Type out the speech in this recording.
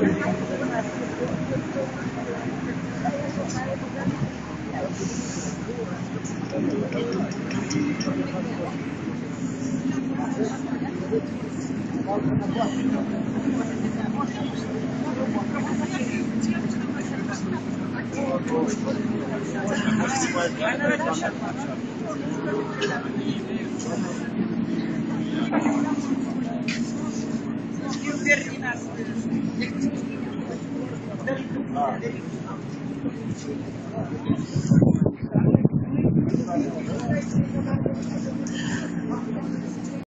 Gracias. Thank you.